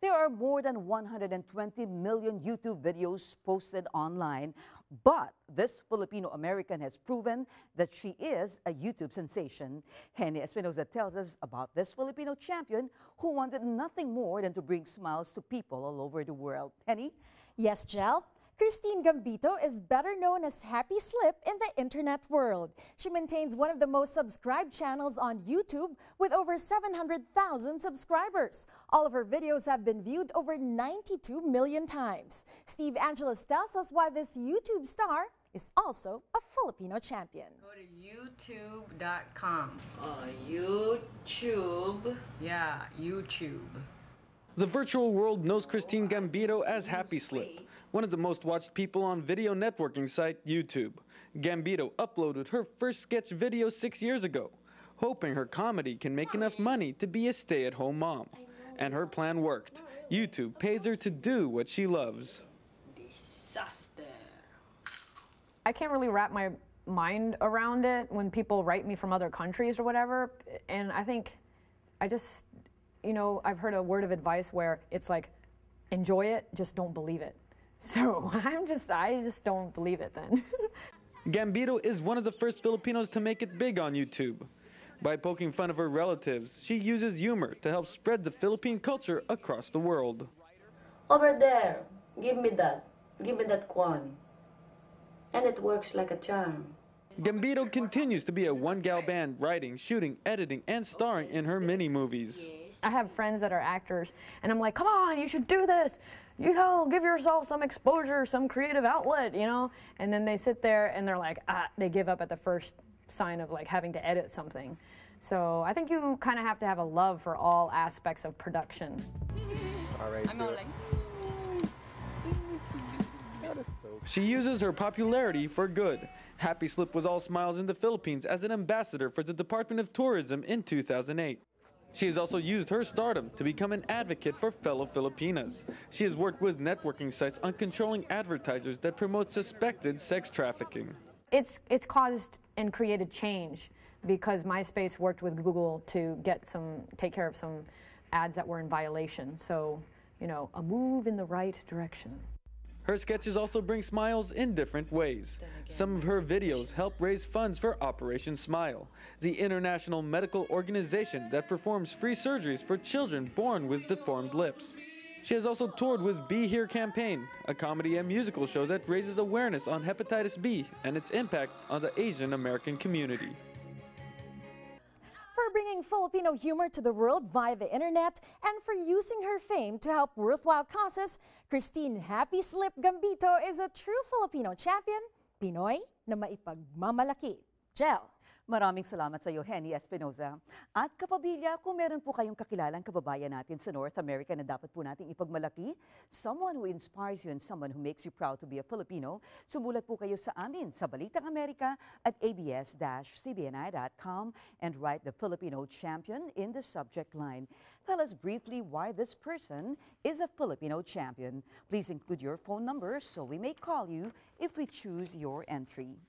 There are more than 120 million YouTube videos posted online, but this Filipino American has proven that she is a YouTube sensation. Henni Espinosa tells us about this Filipino champion who wanted nothing more than to bring smiles to people all over the world. Henni? Yes, Jel. Christine Gambito is better known as Happy Slip in the internet world. She maintains one of the most subscribed channels on YouTube with over 700,000 subscribers. All of her videos have been viewed over 92 million times. Steve Angeles tells us why this YouTube star is also a Filipino champion. Go to youtube.com. Uh, YouTube. Yeah, YouTube. The virtual world knows Christine Gambito as Happy Slip, one of the most watched people on video networking site YouTube. Gambito uploaded her first sketch video six years ago, hoping her comedy can make enough money to be a stay at home mom. And her plan worked. YouTube pays her to do what she loves. Disaster. I can't really wrap my mind around it when people write me from other countries or whatever. And I think I just, you know, I've heard a word of advice where it's like, enjoy it, just don't believe it. So I'm just, I just don't believe it then. Gambito is one of the first Filipinos to make it big on YouTube. By poking fun of her relatives, she uses humor to help spread the Philippine culture across the world. Over there. Give me that. Give me that kwan. And it works like a charm. Gambito continues to be a one gal band, writing, shooting, editing, and starring in her mini movies. I have friends that are actors, and I'm like, come on, you should do this. You know, give yourself some exposure, some creative outlet, you know? And then they sit there and they're like, ah, they give up at the first sign of like having to edit something. So I think you kind of have to have a love for all aspects of production. All right. I'm all like, She uses her popularity for good. Happy Slip was all smiles in the Philippines as an ambassador for the Department of Tourism in 2008. She has also used her stardom to become an advocate for fellow Filipinas. She has worked with networking sites on controlling advertisers that promote suspected sex trafficking. It's, it's caused and created change because MySpace worked with Google to get some, take care of some ads that were in violation. So, you know, a move in the right direction. Her sketches also bring smiles in different ways. Some of her videos help raise funds for Operation Smile, the international medical organization that performs free surgeries for children born with deformed lips. She has also toured with Be Here campaign, a comedy and musical show that raises awareness on hepatitis B and its impact on the Asian American community. Bringing Filipino humor to the world via the internet and for using her fame to help worthwhile causes, Christine Happy Slip Gambito is a true Filipino champion, Pinoy na maipagmamalaki. Jel. Maraming salamat sa iyo, Henny Espinoza. At kapamilya, kung meron po kayong kakilalang kababayan natin sa North America na dapat po nating ipagmalaki, someone who inspires you and someone who makes you proud to be a Filipino, sumulat po kayo sa amin sa Balitang Amerika at abs-cbni.com and write the Filipino champion in the subject line. Tell us briefly why this person is a Filipino champion. Please include your phone number so we may call you if we choose your entry.